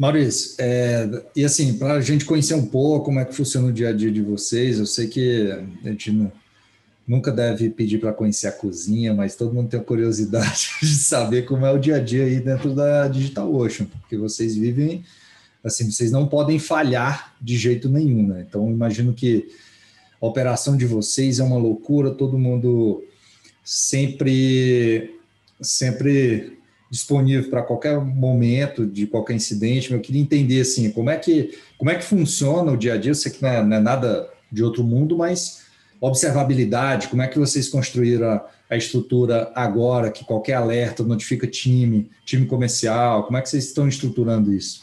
Maurício, é, e assim, para a gente conhecer um pouco como é que funciona o dia a dia de vocês, eu sei que a gente não, nunca deve pedir para conhecer a cozinha, mas todo mundo tem a curiosidade de saber como é o dia a dia aí dentro da Digital Ocean, porque vocês vivem, assim, vocês não podem falhar de jeito nenhum, né? Então, imagino que a operação de vocês é uma loucura, todo mundo sempre, sempre disponível para qualquer momento de qualquer incidente. Eu queria entender assim, como é que como é que funciona o dia a dia. Eu sei que não é, não é nada de outro mundo, mas observabilidade, como é que vocês construíram a, a, estrutura agora, que qualquer alerta notifica time, time comercial, como é que vocês estão estruturando isso?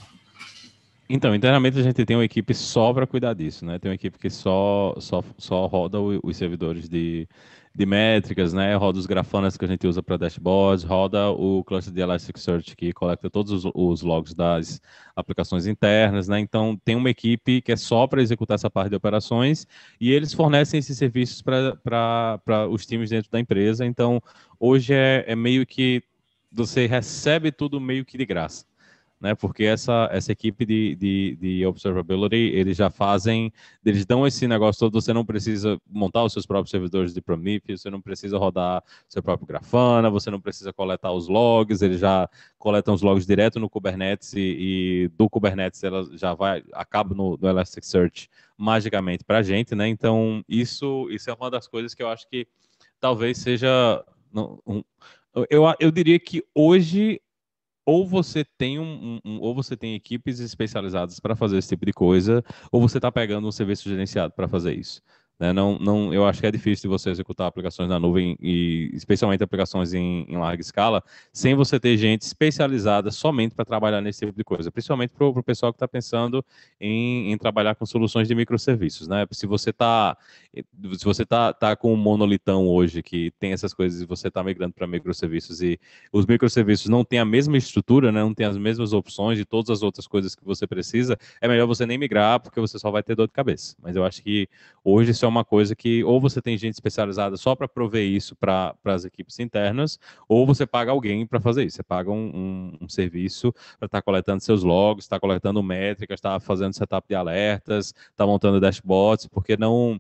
Então, internamente a gente tem uma equipe só para cuidar disso, né? Tem uma equipe que só, só, só roda os servidores de, de métricas, né? Roda os grafanas que a gente usa para dashboards, roda o cluster de Elasticsearch que coleta todos os, os, logs das aplicações internas, né? Então tem uma equipe que é só para executar essa parte de operações e eles fornecem esses serviços para os times dentro da empresa. Então hoje é, é meio que você recebe tudo meio que de graça né? Porque essa, essa equipe de, de, de, observability, eles já fazem, eles dão esse negócio todo, você não precisa montar os seus próprios servidores de Prometheus, você não precisa rodar seu próprio Grafana, você não precisa coletar os logs, eles já coletam os logs direto no Kubernetes e, e do Kubernetes ela já vai, acaba no, no Elasticsearch magicamente para a gente, né? Então, isso, isso é uma das coisas que eu acho que talvez seja um, eu, eu diria que hoje ou você tem um, um, ou você tem equipes especializadas para fazer esse tipo de coisa, ou você está pegando um serviço gerenciado para fazer isso. Né? Não, não, eu acho que é difícil você executar aplicações na nuvem, e especialmente aplicações em, em larga escala, sem você ter gente especializada somente para trabalhar nesse tipo de coisa, principalmente para o pessoal que está pensando em, em, trabalhar com soluções de microserviços. Né? Se você está se você tá, tá com um monolitão hoje que tem essas coisas e você está migrando para microserviços e os microserviços não têm a mesma estrutura, né? não tem as mesmas opções de todas as outras coisas que você precisa, é melhor você nem migrar porque você só vai ter dor de cabeça. Mas eu acho que hoje isso é uma coisa que ou você tem gente especializada só para prover isso para as equipes internas, ou você paga alguém para fazer isso. Você paga um, um, um serviço para estar tá coletando seus logs, estar tá coletando métricas, estar tá fazendo setup de alertas, estar tá montando dashboards, porque não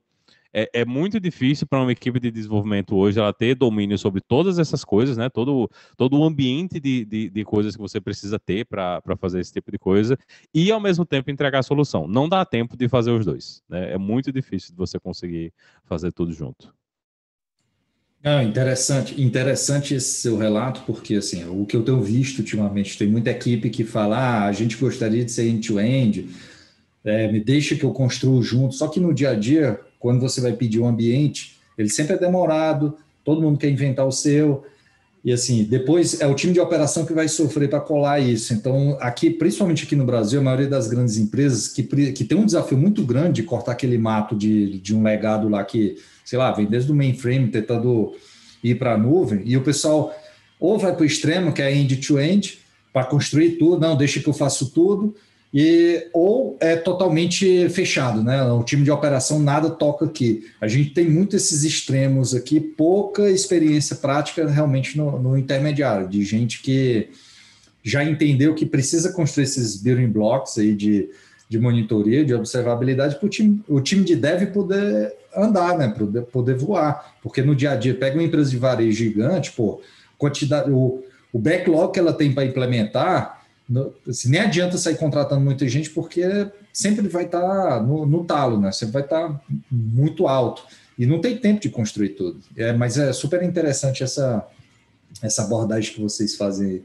é, é muito difícil para uma equipe de desenvolvimento hoje ela ter domínio sobre todas essas coisas, né? Todo, todo o ambiente de, de, de coisas que você precisa ter para fazer esse tipo de coisa e, ao mesmo tempo, entregar a solução. Não dá tempo de fazer os dois. Né? É muito difícil de você conseguir fazer tudo junto. Ah, interessante, interessante esse seu relato, porque assim, o que eu tenho visto ultimamente, tem muita equipe que fala, ah, a gente gostaria de ser end-to-end, -end, é, me deixa que eu construo junto, só que no dia a dia quando você vai pedir um ambiente, ele sempre é demorado, todo mundo quer inventar o seu, e assim, depois é o time de operação que vai sofrer para colar isso. Então, aqui, principalmente aqui no Brasil, a maioria das grandes empresas que, que tem um desafio muito grande de cortar aquele mato de, de um legado lá que, sei lá, vem desde o mainframe tentando ir para a nuvem, e o pessoal ou vai para o extremo, que é end-to-end, para construir tudo, não, deixa que eu faço tudo, e ou é totalmente fechado, né? O time de operação nada toca aqui. A gente tem muito esses extremos aqui, pouca experiência prática realmente no, no intermediário, de gente que já entendeu que precisa construir esses building blocks aí de, de monitoria, de observabilidade para o time, o time de dev poder andar, né? Poder, poder voar. Porque no dia a dia, pega uma empresa de varejo gigante, pô, quantidade, o, o backlog que ela tem para implementar assim, nem adianta sair contratando muita gente, porque sempre vai estar tá no, no, talo, né? Sempre vai estar tá muito alto. E não tem tempo de construir tudo. É, mas é super interessante essa, essa abordagem que vocês fazem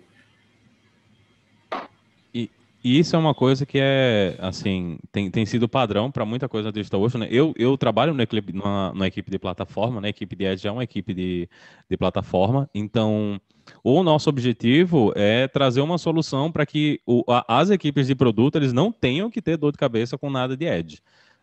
E, isso é uma coisa que é, assim, tem, tem sido padrão para muita coisa na Digital Ocean. Né? Eu, eu trabalho na equipe, numa, numa equipe de plataforma, né? A equipe de Edge é uma equipe de, de plataforma. Então, o nosso objetivo é trazer uma solução para que o, a, as equipes de produto eles não tenham que ter dor de cabeça com nada de edge.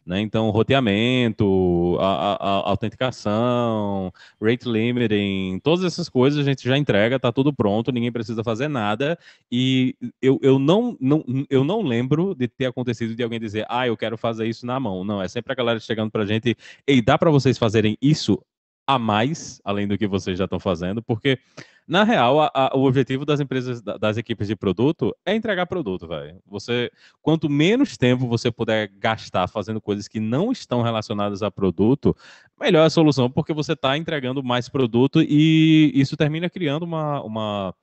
Né? Então, roteamento, a, a, a, autenticação, rate limiting, todas essas coisas a gente já entrega, está tudo pronto, ninguém precisa fazer nada. E eu, eu, não, não, eu não lembro de ter acontecido de alguém dizer, ah, eu quero fazer isso na mão. Não, é sempre a galera chegando para a gente, e dá para vocês fazerem isso a mais, além do que vocês já estão fazendo, porque, na real, a, a, o objetivo das empresas, das equipes de produto é entregar produto, velho. Você, quanto menos tempo você puder gastar fazendo coisas que não estão relacionadas a produto, melhor a solução, porque você está entregando mais produto e isso termina criando uma, uma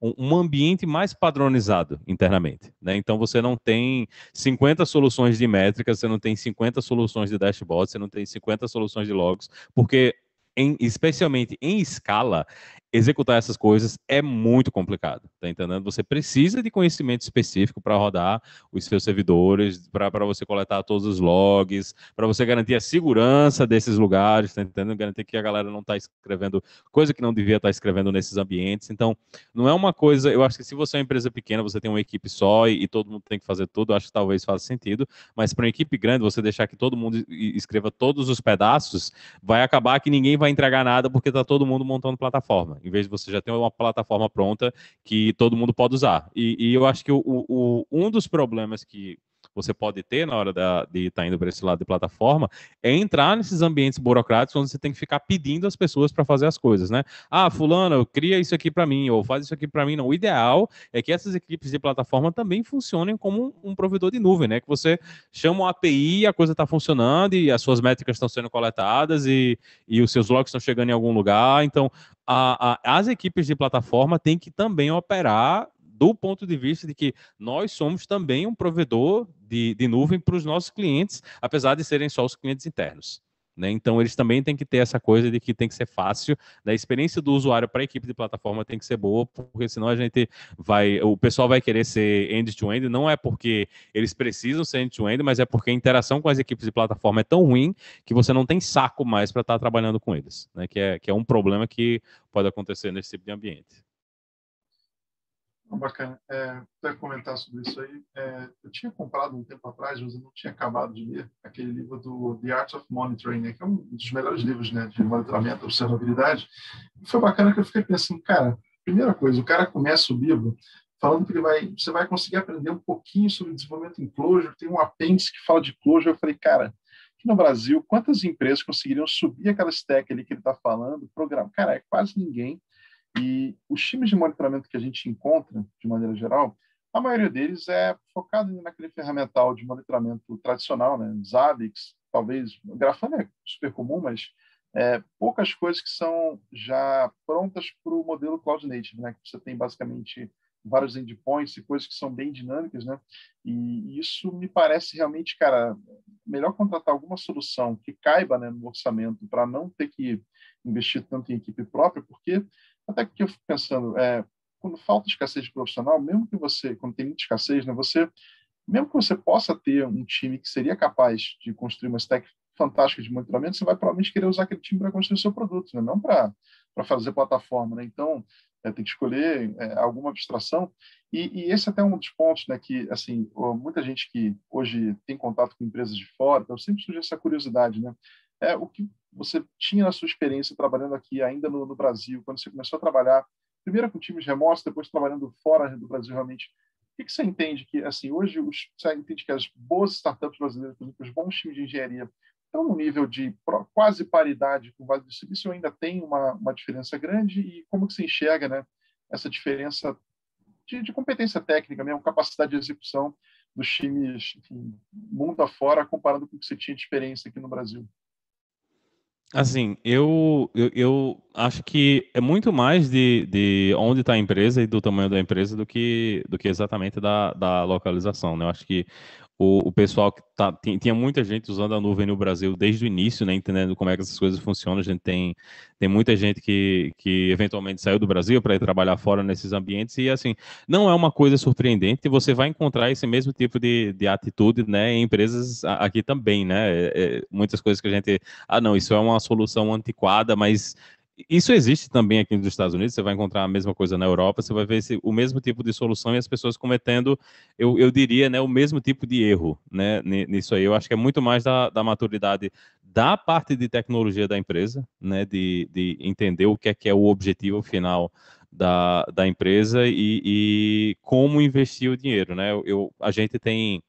um ambiente mais padronizado internamente. Né? Então você não tem 50 soluções de métricas, você não tem 50 soluções de dashboard, você não tem 50 soluções de logs, porque em, especialmente em escala, executar essas coisas é muito complicado, tá entendendo? Você precisa de conhecimento específico para rodar os seus servidores, para você coletar todos os logs, para você garantir a segurança desses lugares, tá entendendo? Garantir que a galera não está escrevendo coisa que não devia estar tá escrevendo nesses ambientes. Então, não é uma coisa, eu acho que se você é uma empresa pequena, você tem uma equipe só e, e todo mundo tem que fazer tudo, acho que talvez faça sentido, mas para uma equipe grande, você deixar que todo mundo escreva todos os pedaços, vai acabar que ninguém vai entregar nada porque está todo mundo montando plataforma em vez de você já ter uma plataforma pronta que todo mundo pode usar. E, e eu acho que o, o, um dos problemas que você pode ter na hora da, de estar tá indo para esse lado de plataforma é entrar nesses ambientes burocráticos onde você tem que ficar pedindo às pessoas para fazer as coisas, né? Ah, fulano, cria isso aqui para mim, ou faz isso aqui para mim. Não, o ideal é que essas equipes de plataforma também funcionem como um, provedor de nuvem, né? Que você chama uma API, a coisa está funcionando e as suas métricas estão sendo coletadas e, e os seus logs estão chegando em algum lugar. Então, a, a, as equipes de plataforma têm que também operar do ponto de vista de que nós somos também um provedor de, de nuvem para os nossos clientes, apesar de serem só os clientes internos. Né? Então, eles também têm que ter essa coisa de que tem que ser fácil, né? a experiência do usuário para a equipe de plataforma tem que ser boa, porque senão a gente vai, o pessoal vai querer ser end-to-end, -end, não é porque eles precisam ser end-to-end, -end, mas é porque a interação com as equipes de plataforma é tão ruim que você não tem saco mais para estar tá trabalhando com eles, né? que, é, que é um problema que pode acontecer nesse tipo de ambiente. Bacana. É, comentar sobre isso aí. É, eu tinha comprado um tempo atrás, mas eu não tinha acabado de ler aquele livro do The Art of Monitoring, né, que é um dos melhores livros né, de monitoramento, observabilidade. E foi bacana que eu fiquei pensando, cara, primeira coisa, o cara começa o livro falando que ele vai, você vai conseguir aprender um pouquinho sobre desenvolvimento em Clojure, tem um apêndice que fala de Clojure. Eu falei, cara, aqui no Brasil, quantas empresas conseguiriam subir aquela stack ali que ele está falando, programar? Cara, é quase ninguém. E os times de monitoramento que a gente encontra, de maneira geral, a maioria deles é focado naquele ferramental de monitoramento tradicional, né? Zabbix, talvez, Grafana é super comum, mas é, poucas coisas que são já prontas para o modelo Cloud Native, né? Que você tem basicamente vários endpoints e coisas que são bem dinâmicas, né? E isso me parece realmente, cara, melhor contratar alguma solução que caiba né, no orçamento para não ter que investir tanto em equipe própria, porque até que eu fico pensando, é, quando falta escassez de profissional, mesmo que você, quando tem muita escassez, né, você, mesmo que você possa ter um time que seria capaz de construir uma stack fantástica de monitoramento, você vai provavelmente querer usar aquele time para construir seu produto, né, não para fazer plataforma. Né? Então, é, tem que escolher é, alguma abstração. E, e, esse é até um dos pontos né, que, assim, muita gente que hoje tem contato com empresas de fora, então sempre surge essa curiosidade, né? É, o que você tinha na sua experiência trabalhando aqui ainda no, no, Brasil, quando você começou a trabalhar, primeiro com times remotos, depois trabalhando fora do Brasil realmente, o que, que você entende que, assim, hoje os, você entende que as boas startups brasileiras, por exemplo, os bons times de engenharia, estão no nível de quase paridade com o Vale do Silício, ainda tem uma, uma diferença grande e como que você enxerga, né, essa diferença de, de competência técnica mesmo, capacidade de execução dos times, enfim, mundo afora, comparando com o que você tinha de experiência aqui no Brasil? Assim, eu, eu, eu, acho que é muito mais de, de onde está a empresa e do tamanho da empresa do que, do que exatamente da, da localização. Né? Eu acho que o, o pessoal que tá, tinha, tinha muita gente usando a nuvem no Brasil desde o início, né, entendendo como é que essas coisas funcionam. A gente tem, tem muita gente que, que eventualmente saiu do Brasil para ir trabalhar fora nesses ambientes e assim, não é uma coisa surpreendente. Você vai encontrar esse mesmo tipo de, de atitude, né, em empresas aqui também, né? É, é, muitas coisas que a gente, ah, não, isso é uma solução antiquada, mas isso existe também aqui nos Estados Unidos, você vai encontrar a mesma coisa na Europa, você vai ver esse, o mesmo tipo de solução e as pessoas cometendo, eu, eu diria, né, o mesmo tipo de erro né, nisso aí. Eu acho que é muito mais da, da maturidade da parte de tecnologia da empresa, né, de, de entender o que é que é o objetivo final da, da empresa e, e como investir o dinheiro. Né? Eu, a gente tem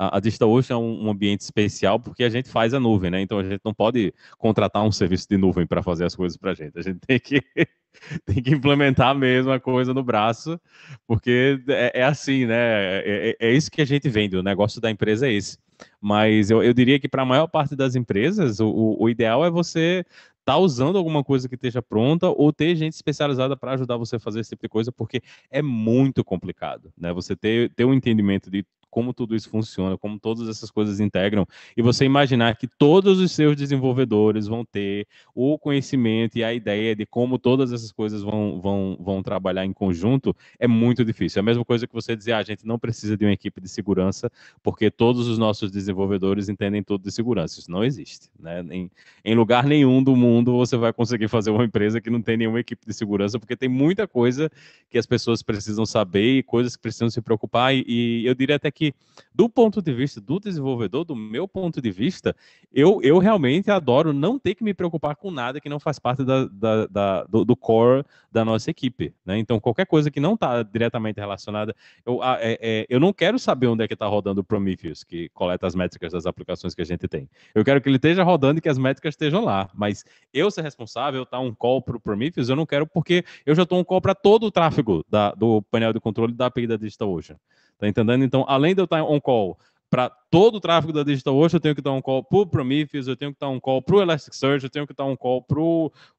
a, a DigitalOcean é um, um, ambiente especial porque a gente faz a nuvem, né? Então a gente não pode contratar um serviço de nuvem para fazer as coisas para a gente. A gente tem que, tem que implementar a mesma coisa no braço, porque é, é assim, né? É, é, é, isso que a gente vende, o negócio da empresa é esse. Mas eu, eu diria que para a maior parte das empresas, o, o ideal é você tá usando alguma coisa que esteja pronta ou ter gente especializada para ajudar você a fazer esse tipo de coisa, porque é muito complicado, né? Você ter, ter um entendimento de como tudo isso funciona, como todas essas coisas integram, e você imaginar que todos os seus desenvolvedores vão ter o conhecimento e a ideia de como todas essas coisas vão, vão, vão trabalhar em conjunto, é muito difícil. É a mesma coisa que você dizer, ah, a gente não precisa de uma equipe de segurança, porque todos os nossos desenvolvedores entendem tudo de segurança. Isso não existe. Né? Em, em lugar nenhum do mundo você vai conseguir fazer uma empresa que não tem nenhuma equipe de segurança, porque tem muita coisa que as pessoas precisam saber e coisas que precisam se preocupar, e, e eu diria até que que, do ponto de vista do desenvolvedor, do meu ponto de vista, eu, eu realmente adoro não ter que me preocupar com nada que não faz parte da, da, da do, do, core da nossa equipe. Né? Então, qualquer coisa que não está diretamente relacionada, eu, é, é, eu não quero saber onde é que está rodando o Prometheus, que coleta as métricas das aplicações que a gente tem. Eu quero que ele esteja rodando e que as métricas estejam lá. Mas eu ser responsável, tá um call para o Prometheus, eu não quero porque eu já estou um call para todo o tráfego da, do painel de controle da API da DigitalOcean. Tá entendendo? Então, além de eu estar on call para todo o tráfego da DigitalOcean, eu tenho que dar um call para o Prometheus, eu tenho que dar um call para o Elasticsearch, eu tenho que dar um call para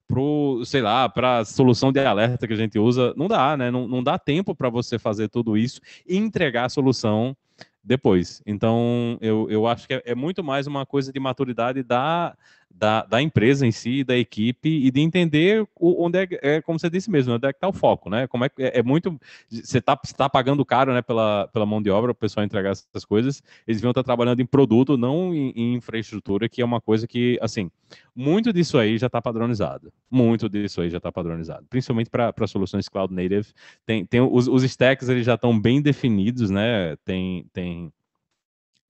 pro, sei lá, para a solução de alerta que a gente usa. Não dá, né? Não, não dá tempo para você fazer tudo isso e entregar a solução depois. Então, eu, eu acho que é, é muito mais uma coisa de maturidade da, da, da, empresa em si, da equipe, e de entender onde é, é como você disse mesmo, onde é que está o foco, né? Como é, é, é muito. Você está tá pagando caro né, pela, pela mão de obra, o pessoal entregar essas coisas, eles vão estar tá trabalhando em produto, não em, em, infraestrutura, que é uma coisa que, assim, muito disso aí já está padronizado. Muito disso aí já está padronizado. Principalmente para soluções cloud native. Tem, tem os, os stacks eles já estão bem definidos, né? Tem. tem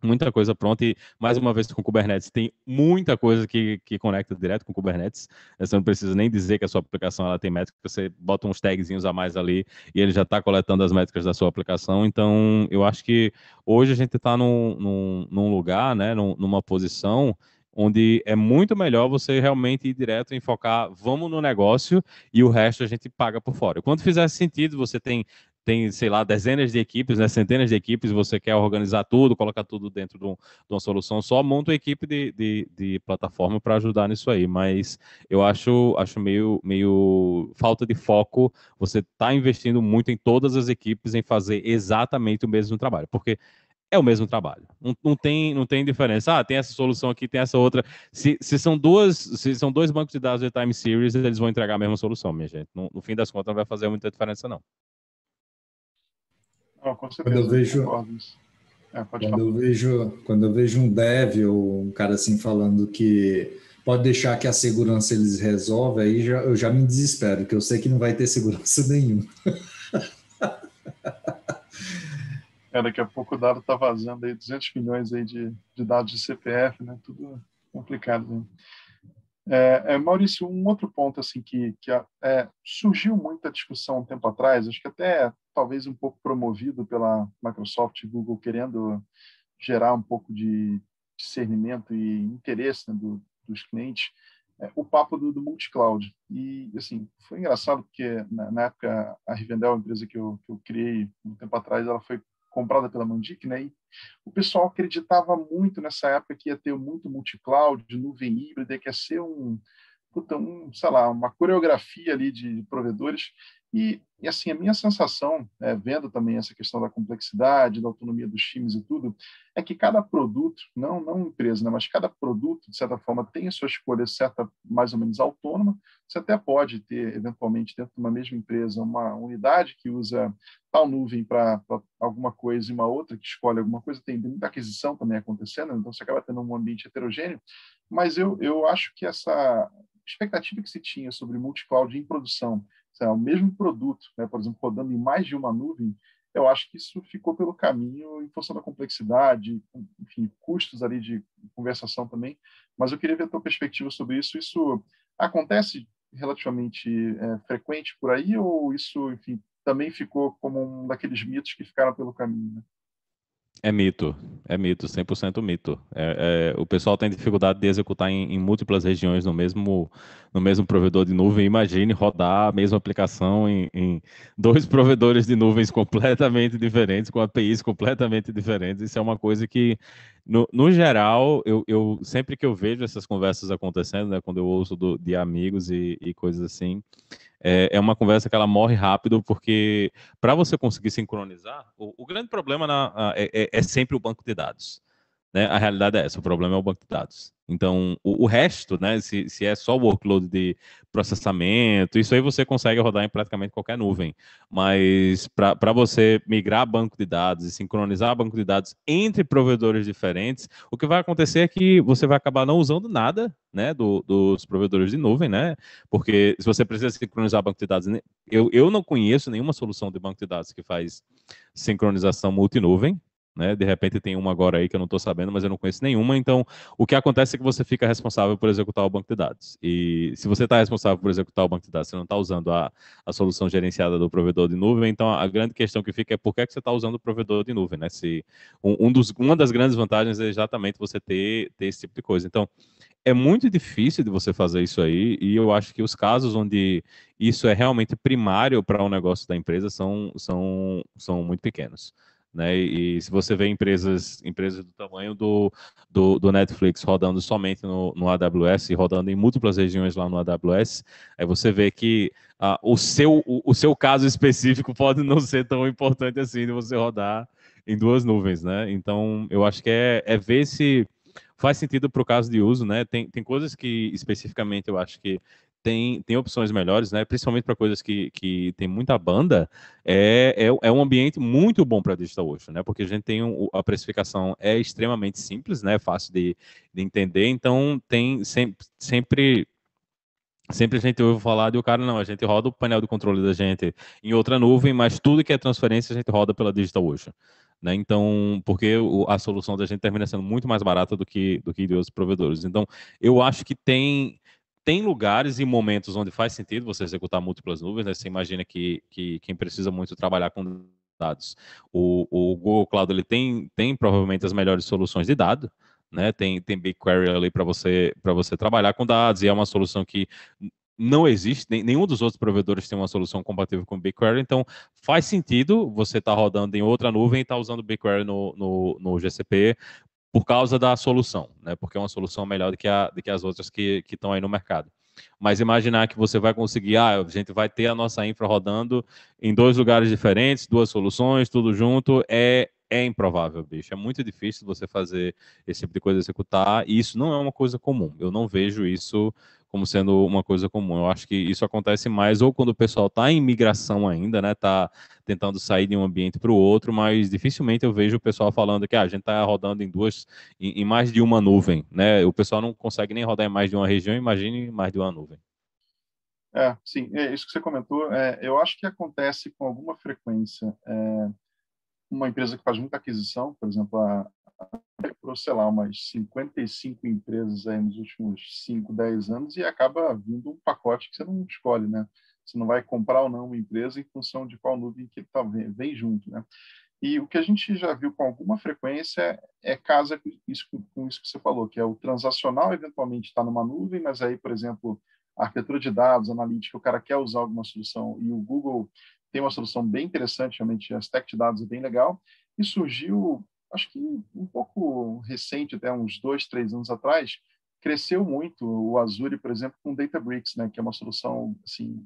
muita coisa pronta e mais uma vez com Kubernetes. Tem muita coisa que, que conecta direto com Kubernetes. Você não precisa nem dizer que a sua aplicação ela tem métricas você bota uns tagzinhos a mais ali e ele já está coletando as métricas da sua aplicação. Então eu acho que hoje a gente está num, num, num, lugar né num, numa posição onde é muito melhor você realmente ir direto em focar, vamos no negócio e o resto a gente paga por fora. Quando fizer sentido, você tem tem, sei lá, dezenas de equipes, né, centenas de equipes, você quer organizar tudo, colocar tudo dentro de, um, de uma solução só, monta uma equipe de, de, de plataforma para ajudar nisso aí. Mas eu acho, acho meio, meio falta de foco você está investindo muito em todas as equipes em fazer exatamente o mesmo trabalho, porque é o mesmo trabalho. Não, não, tem, não tem diferença. Ah, tem essa solução aqui, tem essa outra. Se, se, são duas, se são dois bancos de dados de time series, eles vão entregar a mesma solução, minha gente. No, no fim das contas, não vai fazer muita diferença, não. Oh. Quando eu vejo, é, quando eu vejo, quando eu vejo um dev ou um cara assim falando que pode deixar que a segurança eles resolvem, aí já, eu já me desespero, que eu sei que não vai ter segurança nenhuma. É, daqui a pouco o dado está vazando aí 200 milhões aí de, de dados de CPF, né? Tudo complicado. Né? É, é, Maurício, um outro ponto assim que, que é, surgiu muita discussão um tempo atrás, acho que até talvez um pouco promovido pela Microsoft e Google querendo gerar um pouco de discernimento e interesse né, do, dos clientes, é, o papo do, do multi-cloud. E, assim, foi engraçado porque na, na, época a Rivendell, a empresa que eu, que eu criei um tempo atrás, ela foi comprada pela Mandic, né? E o pessoal acreditava muito nessa época que ia ter muito multi-cloud, nuvem híbrida, que ia ser um, um, sei lá, uma coreografia ali de provedores e, e, assim, a minha sensação, é, vendo também essa questão da complexidade, da autonomia dos times e tudo, é que cada produto, não não empresa, né, mas cada produto, de certa forma, tem a sua escolha certa, mais ou menos autônoma. Você até pode ter, eventualmente, dentro de uma mesma empresa, uma unidade que usa tal nuvem para alguma coisa e uma outra que escolhe alguma coisa. Tem muita aquisição também acontecendo, então você acaba tendo um ambiente heterogêneo. Mas eu, eu acho que essa expectativa que se tinha sobre multi-cloud em produção, o mesmo produto, né, por exemplo, rodando em mais de uma nuvem, eu acho que isso ficou pelo caminho em função da complexidade, enfim, custos ali de conversação também. Mas eu queria ver a tua perspectiva sobre isso. Isso acontece relativamente é, frequente por aí ou isso, enfim, também ficou como um daqueles mitos que ficaram pelo caminho? Né? É mito, é mito, 100% mito. É, é, o pessoal tem dificuldade de executar em, em, múltiplas regiões no mesmo, no mesmo provedor de nuvem. Imagine rodar a mesma aplicação em, em, dois provedores de nuvens completamente diferentes, com APIs completamente diferentes. Isso é uma coisa que, no, no geral, eu, eu, sempre que eu vejo essas conversas acontecendo, né, quando eu ouço do, de amigos e, e coisas assim, é, é uma conversa que ela morre rápido, porque para você conseguir sincronizar, o, o grande problema na, é, é, é sempre o banco de dados. Né? A realidade é essa, o problema é o banco de dados. Então, o, o resto, né, se, se, é só o workload de processamento, isso aí você consegue rodar em praticamente qualquer nuvem. Mas para você migrar banco de dados e sincronizar banco de dados entre provedores diferentes, o que vai acontecer é que você vai acabar não usando nada né, do, dos provedores de nuvem, né? Porque se você precisa sincronizar banco de dados, eu, eu não conheço nenhuma solução de banco de dados que faz sincronização multinuvem, né? De repente tem uma agora aí que eu não estou sabendo, mas eu não conheço nenhuma. Então, o que acontece é que você fica responsável por executar o banco de dados. E se você está responsável por executar o banco de dados, você não está usando a, a solução gerenciada do provedor de nuvem, então a grande questão que fica é por que, é que você está usando o provedor de nuvem, né? Se um, um, dos, uma das grandes vantagens é exatamente você ter, ter esse tipo de coisa. Então, é muito difícil de você fazer isso aí, e eu acho que os casos onde isso é realmente primário para o um negócio da empresa são, são, são muito pequenos. Né? E, se você vê empresas, empresas do tamanho do, do, do Netflix rodando somente no, no, AWS e rodando em múltiplas regiões lá no AWS, aí você vê que ah, o, seu, o, o, seu caso específico pode não ser tão importante assim de você rodar em duas nuvens, né? Então, eu acho que é, é ver se faz sentido para o caso de uso, né? Tem, tem coisas que especificamente eu acho que tem, tem opções melhores, né? Principalmente para coisas que, que tem muita banda, é, é, é um ambiente muito bom para DigitalOcean, né? Porque a gente tem um, a precificação é extremamente simples, né? Fácil de, de entender, então tem sempre, sempre Sempre a gente ouve falar de o cara, não, a gente roda o painel de controle da gente em outra nuvem, mas tudo que é transferência a gente roda pela DigitalOcean. Né? Então, porque a solução da gente termina sendo muito mais barata do que, do que de outros provedores. Então, eu acho que tem tem lugares e momentos onde faz sentido você executar múltiplas nuvens, né? Você imagina que, que quem precisa muito trabalhar com dados, o, o Google Cloud ele tem, tem provavelmente as melhores soluções de dados, né? Tem, tem BigQuery ali para você, você trabalhar com dados, e é uma solução que não existe, nenhum dos outros provedores tem uma solução compatível com BigQuery, então faz sentido você estar tá rodando em outra nuvem e estar tá usando BigQuery no, no, no GCP, por causa da solução, né? Porque é uma solução melhor do que, a, do que as outras que estão aí no mercado. Mas imaginar que você vai conseguir, ah, a gente vai ter a nossa infra rodando em dois lugares diferentes, duas soluções, tudo junto, é, é improvável, bicho. É muito difícil você fazer esse tipo de coisa executar, e isso não é uma coisa comum. Eu não vejo isso como sendo uma coisa comum. Eu acho que isso acontece mais ou quando o pessoal está em migração ainda, né? Está tentando sair de um ambiente para o outro, mas dificilmente eu vejo o pessoal falando que ah, a gente está rodando em duas, em, em, mais de uma nuvem, né? O pessoal não consegue nem rodar em mais de uma região, imagine mais de uma nuvem. É, sim, é isso que você comentou. É, eu acho que acontece com alguma frequência. É, uma empresa que faz muita aquisição, por exemplo, a, comprou, sei lá, umas 55 empresas aí nos últimos 5, 10 anos e acaba vindo um pacote que você não escolhe, né? Você não vai comprar ou não uma empresa em função de qual nuvem que tá, vem junto, né? E o que a gente já viu com alguma frequência é casa com isso, com isso que você falou, que é o transacional eventualmente está numa nuvem, mas aí, por exemplo, a arquitetura de dados, analítica, o cara quer usar alguma solução e o Google tem uma solução bem interessante, realmente a stack de dados é bem legal, e surgiu acho que um pouco recente, até uns dois, três anos atrás, cresceu muito o Azure, por exemplo, com Databricks, né, que é uma solução assim,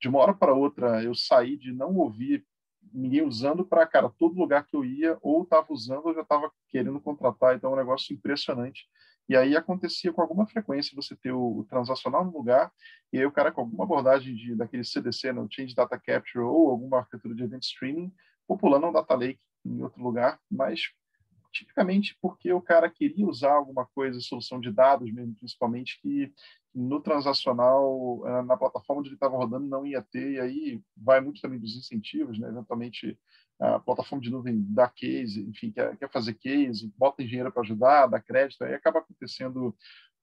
de uma hora para outra eu saí de não ouvir ninguém usando para cara todo lugar que eu ia ou estava usando ou já estava querendo contratar, então é um negócio impressionante. E aí acontecia com alguma frequência você ter o, o transacional no lugar e aí o cara com alguma abordagem de daquele CDC, no né, Change Data Capture ou alguma arquitetura de event streaming, populando um data lake em outro lugar, mas tipicamente porque o cara queria usar alguma coisa, solução de dados mesmo, principalmente, que no transacional, eh, na plataforma onde ele estava rodando, não ia ter, e aí vai muito também dos incentivos, né? eventualmente a plataforma de nuvem dá case, enfim, quer, quer fazer case, bota engenheiro para ajudar, dá crédito, aí acaba acontecendo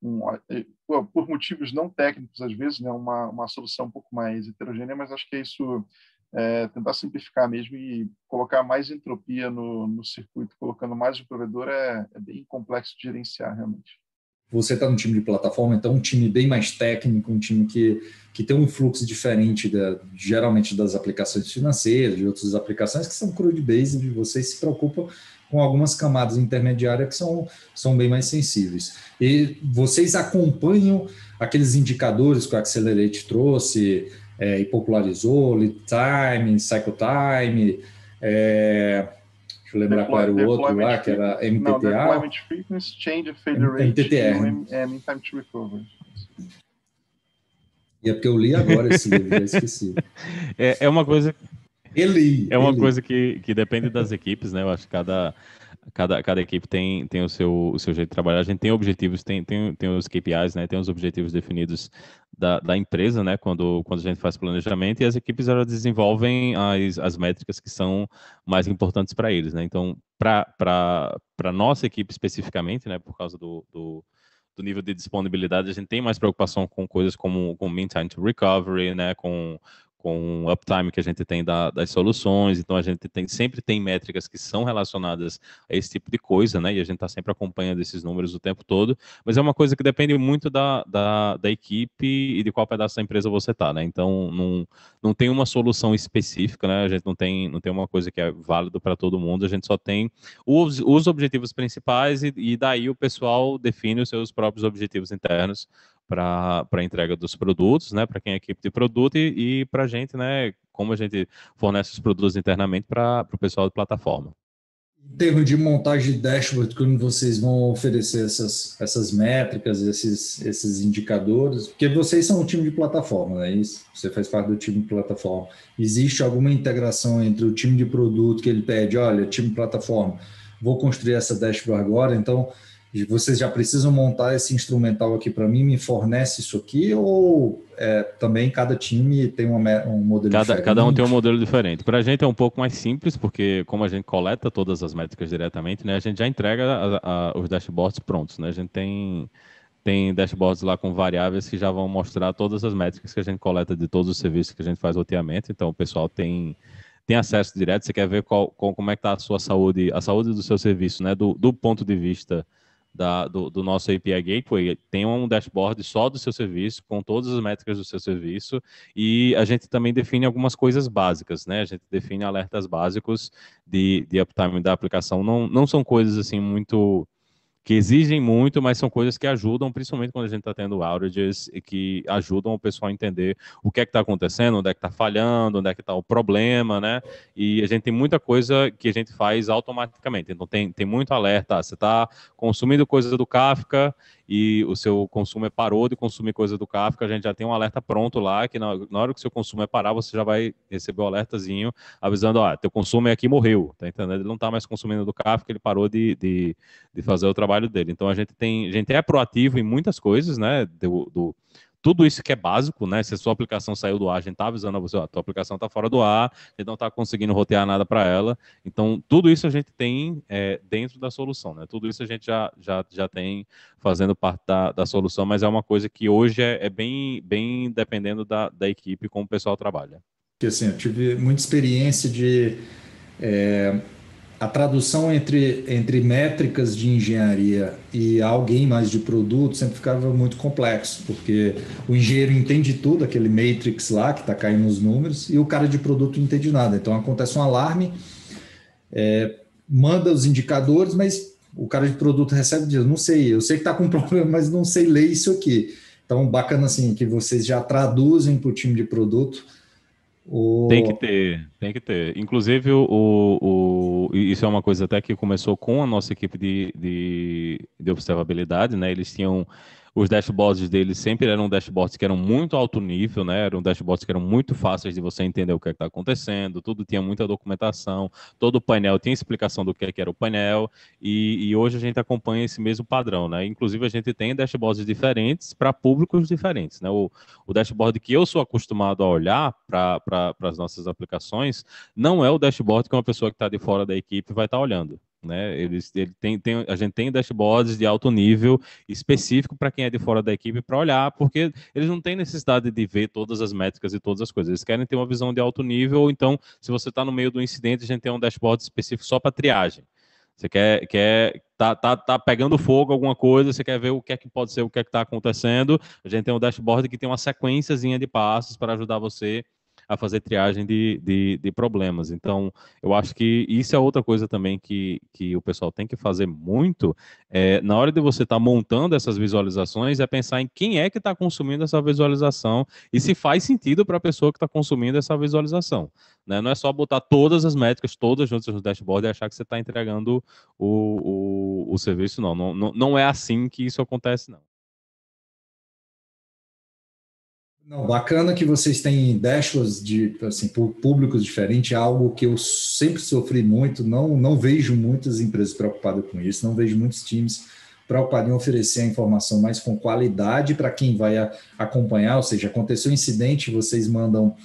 um, eh, por motivos não técnicos, às vezes, né? uma, uma solução um pouco mais heterogênea, mas acho que é isso é, tentar simplificar mesmo e colocar mais entropia no, no circuito, colocando mais de provedor é, é bem complexo de gerenciar realmente. Você está no time de plataforma, então um time bem mais técnico, um time que, que tem um fluxo diferente da, geralmente das aplicações financeiras, de outras aplicações que são crude-based, vocês se preocupam com algumas camadas intermediárias que são, são bem mais sensíveis. E vocês acompanham aqueles indicadores que o Accelerate trouxe, é, e popularizou, lead time, cycle time, é, deixa eu lembrar qual era o outro lá, que era MTTA. Não, deployment frequency, change, failure rate, MTTR. and time to recover. E é porque eu li agora esse livro, já esqueci. É, é uma coisa... Ele, é uma ele. coisa que, que depende das equipes, né? Eu acho que cada cada, cada equipe tem, tem o, seu, o seu jeito de trabalhar. A gente tem objetivos, tem, tem, tem os KPIs, né? Tem os objetivos definidos da, da empresa, né? Quando, quando a gente faz planejamento e as equipes elas desenvolvem as, as métricas que são mais importantes para eles, né? Então, para nossa equipe especificamente, né? Por causa do, do do nível de disponibilidade, a gente tem mais preocupação com coisas como com mean time to recovery, né, com, com o uptime que a gente tem da, das soluções, então a gente tem, sempre tem métricas que são relacionadas a esse tipo de coisa, né? E a gente está sempre acompanhando esses números o tempo todo, mas é uma coisa que depende muito da, da, da equipe e de qual pedaço da empresa você está, né? Então não, não tem uma solução específica, né? A gente não tem, não tem uma coisa que é válido para todo mundo, a gente só tem os, os objetivos principais e, e daí o pessoal define os seus próprios objetivos internos para a entrega dos produtos, né, para quem é equipe de produto e, e para a gente, né, como a gente fornece os produtos internamente para o pessoal de plataforma. Em termos de montagem de dashboard, quando vocês vão oferecer essas, essas métricas, esses, esses indicadores, porque vocês são um time de plataforma, né? Isso, você faz parte do time de plataforma. Existe alguma integração entre o time de produto que ele pede, olha, time de plataforma, vou construir essa dashboard agora, então vocês já precisam montar esse instrumental aqui para mim, me fornece isso aqui, ou é, também cada time tem uma, um modelo cada, diferente? Cada um tem um modelo diferente. Para a gente é um pouco mais simples, porque como a gente coleta todas as métricas diretamente, né, a gente já entrega a, a, os dashboards prontos. Né? A gente tem, tem dashboards lá com variáveis que já vão mostrar todas as métricas que a gente coleta de todos os serviços que a gente faz roteamento, então o pessoal tem tem acesso direto, você quer ver qual, qual como é que está a sua saúde, a saúde do seu serviço, né, do, do ponto de vista da, do, do, nosso API Gateway tem um dashboard só do seu serviço, com todas as métricas do seu serviço, e a gente também define algumas coisas básicas, né? A gente define alertas básicos de, de uptime da aplicação. Não, não são coisas assim muito que exigem muito, mas são coisas que ajudam, principalmente quando a gente está tendo outages, e que ajudam o pessoal a entender o que é que está acontecendo, onde é que está falhando, onde é que está o problema, né? E a gente tem muita coisa que a gente faz automaticamente. Então tem, tem muito alerta. Você está consumindo coisas do Kafka e o seu consumo é parou de consumir coisa do Kafka, a gente já tem um alerta pronto lá, que na, na hora que o seu consumo é parar, você já vai receber o um alertazinho avisando, ó, teu consumo é aqui morreu, tá entendendo? Ele não está mais consumindo do Kafka, ele parou de, de, de, fazer o trabalho dele. Então a gente tem, a gente é proativo em muitas coisas, né, do, do tudo isso que é básico, né? Se a sua aplicação saiu do ar, a gente está avisando a você, ó, a tua aplicação está fora do ar, gente não está conseguindo rotear nada para ela. Então, tudo isso a gente tem é, dentro da solução, né? Tudo isso a gente já, já, já tem fazendo parte da, da solução, mas é uma coisa que hoje é, é bem, bem dependendo da, da equipe como o pessoal trabalha. Porque assim, eu tive muita experiência de é a tradução entre, entre métricas de engenharia e alguém mais de produto sempre ficava muito complexo, porque o engenheiro entende tudo, aquele matrix lá que está caindo os números, e o cara de produto não entende nada. Então acontece um alarme, é, manda os indicadores, mas o cara de produto recebe e diz: não sei, eu sei que está com problema, mas não sei ler isso aqui. Então, bacana assim que vocês já traduzem para o time de produto o... Tem que ter, tem que ter. Inclusive, o, o, isso é uma coisa até que começou com a nossa equipe de, de, de observabilidade, né? Eles tinham os dashboards deles sempre eram dashboards que eram muito alto nível, né? Eram dashboards que eram muito fáceis de você entender o que é está acontecendo, tudo tinha muita documentação, todo painel tinha explicação do que, é que era o painel, e, e, hoje a gente acompanha esse mesmo padrão, né? Inclusive a gente tem dashboards diferentes para públicos diferentes, né? O, o, dashboard que eu sou acostumado a olhar para as nossas aplicações não é o dashboard que uma pessoa que está de fora da equipe vai estar tá olhando. Né? Eles, ele tem, tem, a gente tem dashboards de alto nível específico para quem é de fora da equipe para olhar, porque eles não têm necessidade de ver todas as métricas e todas as coisas. Eles querem ter uma visão de alto nível, então, se você está no meio do incidente, a gente tem um dashboard específico só para triagem. Você quer, quer tá, tá, tá pegando fogo alguma coisa, você quer ver o que é que pode ser, o que é que está acontecendo. A gente tem um dashboard que tem uma sequenciazinha de passos para ajudar você a fazer triagem de, de, de, problemas. Então, eu acho que isso é outra coisa também que, que o pessoal tem que fazer muito. É, na hora de você estar tá montando essas visualizações, é pensar em quem é que está consumindo essa visualização e se faz sentido para a pessoa que está consumindo essa visualização. Né? Não é só botar todas as métricas, todas juntas no dashboard e achar que você está entregando o, o, o serviço, não. não. Não é assim que isso acontece, não. Não, bacana que vocês têm dashboards de assim, públicos diferentes, é algo que eu sempre sofri muito, não, não vejo muitas empresas preocupadas com isso, não vejo muitos times preocupados em oferecer a informação mais com qualidade para quem vai acompanhar, ou seja, aconteceu um incidente, vocês mandam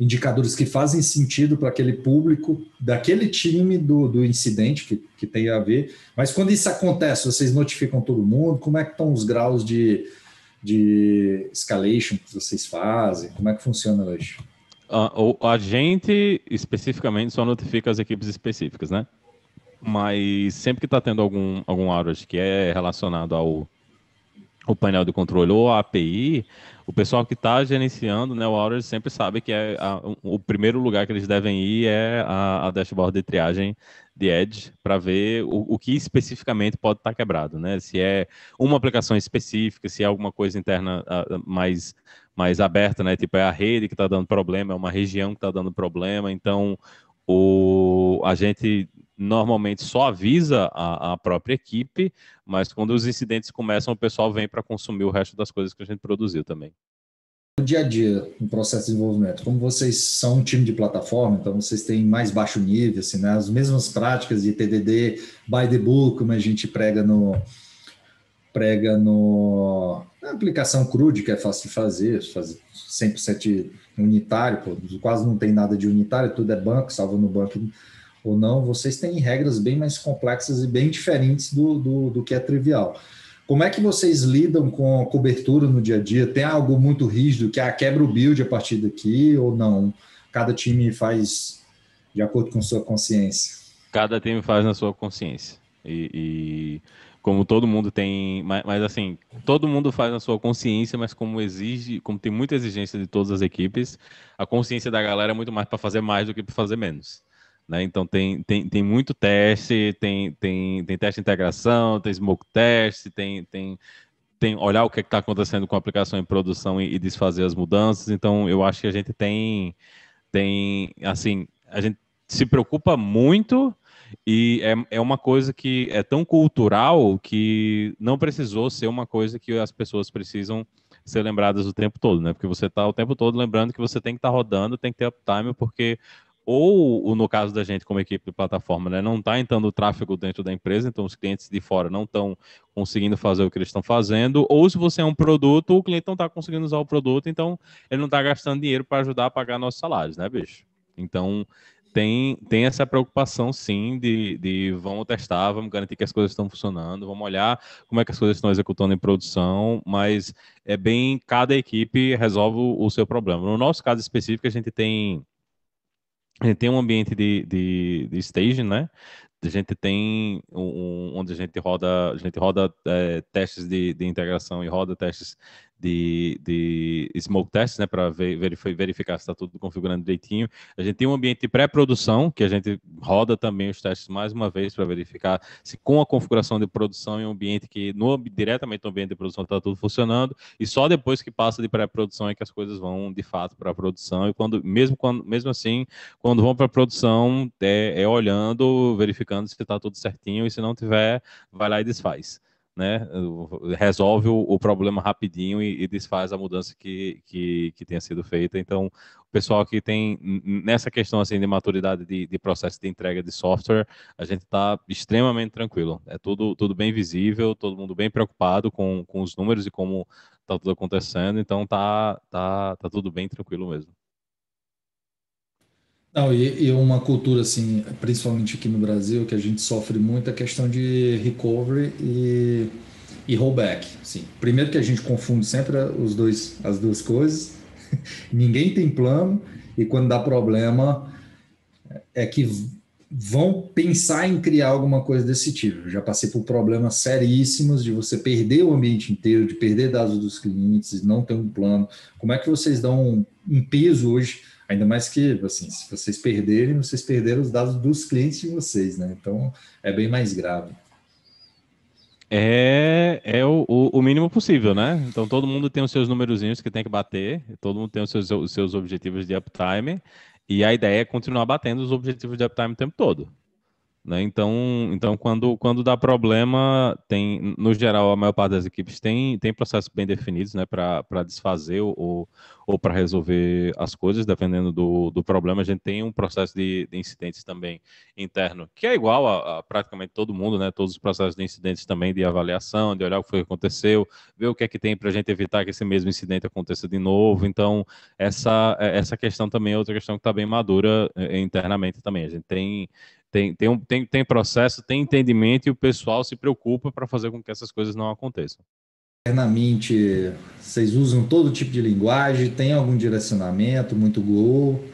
indicadores que fazem sentido para aquele público, daquele time do, do incidente que, que tem a ver, mas quando isso acontece, vocês notificam todo mundo, como é que estão os graus de de escalation que vocês fazem? Como é que funciona hoje? Uh, a gente especificamente só notifica as equipes específicas, né? Mas sempre que está tendo algum, algum outage que é relacionado ao o painel de controle ou a API, o pessoal que está gerenciando né, o outage sempre sabe que é a, o primeiro lugar que eles devem ir é a, a dashboard de triagem de Edge para ver o, o, que especificamente pode estar tá quebrado, né? Se é uma aplicação específica, se é alguma coisa interna uh, mais, mais aberta, né? Tipo, é a rede que está dando problema, é uma região que está dando problema. Então, o, a gente normalmente só avisa a, a, própria equipe, mas quando os incidentes começam, o pessoal vem para consumir o resto das coisas que a gente produziu também no dia a dia, no processo de desenvolvimento, como vocês são um time de plataforma, então vocês têm mais baixo nível, assim, né? as mesmas práticas de TDD by the book, como a gente prega no prega no na aplicação crude, que é fácil de fazer, fazer 100% unitário, pô, quase não tem nada de unitário, tudo é banco, salvo no banco ou não, vocês têm regras bem mais complexas e bem diferentes do, do, do que é trivial. Como é que vocês lidam com a cobertura no dia a dia? Tem algo muito rígido que ah, quebra o build a partir daqui ou não? Cada time faz de acordo com sua consciência? Cada time faz na sua consciência. E, e como todo mundo tem, mas, mas, assim, todo mundo faz na sua consciência, mas como exige, como tem muita exigência de todas as equipes, a consciência da galera é muito mais para fazer mais do que para fazer menos. Né? Então tem, tem, tem muito teste, tem, tem, tem teste de integração, tem smoke test, tem, tem, tem olhar o que é está acontecendo com a aplicação em produção e, e, desfazer as mudanças. Então eu acho que a gente tem, tem assim, a gente se preocupa muito e é, é uma coisa que é tão cultural que não precisou ser uma coisa que as pessoas precisam ser lembradas o tempo todo, né? Porque você está o tempo todo lembrando que você tem que estar tá rodando, tem que ter uptime, porque ou no caso da gente como equipe de plataforma, né, não está entrando tráfego dentro da empresa, então os clientes de fora não estão conseguindo fazer o que eles estão fazendo, ou se você é um produto, o cliente não está conseguindo usar o produto, então ele não está gastando dinheiro para ajudar a pagar nossos salários, né, bicho? Então tem, tem essa preocupação sim de, de vamos testar, vamos garantir que as coisas estão funcionando, vamos olhar como é que as coisas estão executando em produção, mas é bem cada equipe resolve o seu problema. No nosso caso específico, a gente tem a gente tem um ambiente de, de, de staging, né? A gente tem um, onde a gente roda, a gente roda é, testes de, de integração e roda testes de, de smoke test, né, para verificar se está tudo configurando direitinho. A gente tem um ambiente de pré-produção, que a gente roda também os testes mais uma vez para verificar se com a configuração de produção em um ambiente que no, diretamente no ambiente de produção está tudo funcionando, e só depois que passa de pré-produção é que as coisas vão de fato para a produção, e quando mesmo, quando, mesmo assim, quando vão para a produção, é, é olhando, verificando se está tudo certinho, e se não tiver, vai lá e desfaz. Né, resolve o, o problema rapidinho e, e, desfaz a mudança que, que, que tenha sido feita. Então, o pessoal que tem nessa questão assim de maturidade de, de processo de entrega de software, a gente está extremamente tranquilo. É tudo, tudo bem visível, todo mundo bem preocupado com, com os números e como está tudo acontecendo. Então, tá, tá, tá tudo bem tranquilo mesmo. Não, e, e, uma cultura assim, principalmente aqui no Brasil, que a gente sofre muito a questão de recovery e, e rollback. Assim. Primeiro que a gente confunde sempre os dois, as duas coisas. Ninguém tem plano e quando dá problema é que vão pensar em criar alguma coisa desse tipo. Já passei por problemas seríssimos de você perder o ambiente inteiro, de perder dados dos clientes, não ter um plano. Como é que vocês dão um, um peso hoje? Ainda mais que, assim, se vocês perderem, vocês perderam os dados dos clientes de vocês, né? Então, é bem mais grave. É, é o, o, mínimo possível, né? Então, todo mundo tem os seus numerozinhos que tem que bater, todo mundo tem os seus, os seus objetivos de uptime, e a ideia é continuar batendo os objetivos de uptime o tempo todo. Né? Então, então quando, quando dá problema, tem, no geral, a maior parte das equipes tem, tem processos bem definidos né, para desfazer ou, ou para resolver as coisas, dependendo do, do problema. A gente tem um processo de, de incidentes também interno, que é igual a, a, praticamente todo mundo, né? todos os processos de incidentes também de avaliação, de olhar o que foi que aconteceu, ver o que é que tem para a gente evitar que esse mesmo incidente aconteça de novo. Então, essa, essa questão também é outra questão que está bem madura eh, internamente também. A gente tem tem, tem, um, tem, tem processo, tem entendimento e o pessoal se preocupa para fazer com que essas coisas não aconteçam. Internamente, vocês usam todo tipo de linguagem? Tem algum direcionamento? Muito Go?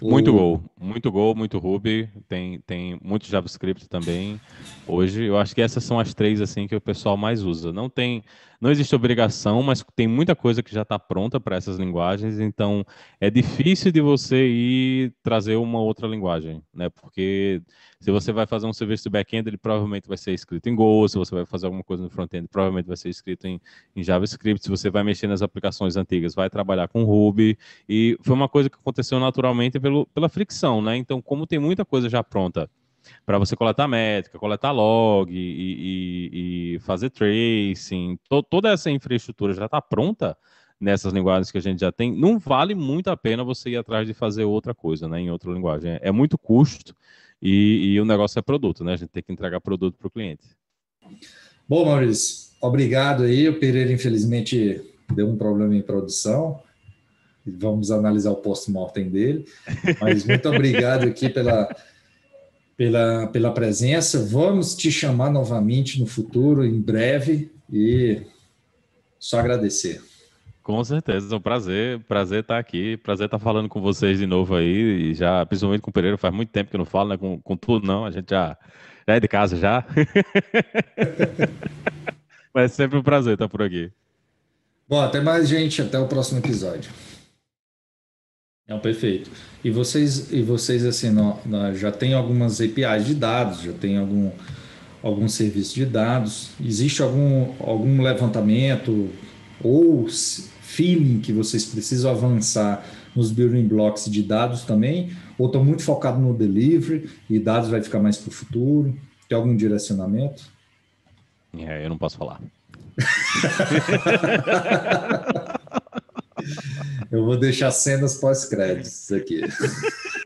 Muito Go, muito Go, muito Ruby, tem, tem muito JavaScript também. Hoje, eu acho que essas são as três assim que o pessoal mais usa. Não tem, não existe obrigação, mas tem muita coisa que já está pronta para essas linguagens, então é difícil de você ir trazer uma outra linguagem, né? Porque se você vai fazer um serviço de back-end, ele provavelmente vai ser escrito em Go, se você vai fazer alguma coisa no front-end, provavelmente vai ser escrito em, em, JavaScript, se você vai mexer nas aplicações antigas, vai trabalhar com Ruby, e foi uma coisa que aconteceu naturalmente pelo, pela fricção, né? Então, como tem muita coisa já pronta, para você coletar métrica, coletar log e, e, e fazer tracing, to, toda essa infraestrutura já está pronta nessas linguagens que a gente já tem, não vale muito a pena você ir atrás de fazer outra coisa, né, em outra linguagem. É, é muito custo e, e, o negócio é produto, né? A gente tem que entregar produto para o cliente. Bom, Maurício, obrigado aí. O Pereira, infelizmente, deu um problema em produção. Vamos analisar o post-mortem dele. Mas muito obrigado aqui pela pela, pela presença. Vamos te chamar novamente no futuro, em breve, e só agradecer. Com certeza, é um prazer, prazer estar aqui, prazer estar falando com vocês de novo aí, e já, principalmente com o Pereira, faz muito tempo que eu não falo, né, com, com tudo não, a gente já, já é de casa já. Mas é sempre um prazer estar por aqui. Bom, até mais, gente, até o próximo episódio. Não, perfeito. E vocês, e vocês assim, não, não, já tem algumas APIs de dados, já tem algum, algum serviço de dados. Existe algum, algum levantamento ou feeling que vocês precisam avançar nos building blocks de dados também? Ou estão muito focados no delivery e dados vai ficar mais para o futuro? Tem algum direcionamento? É, eu não posso falar. Eu vou deixar cenas pós-créditos aqui.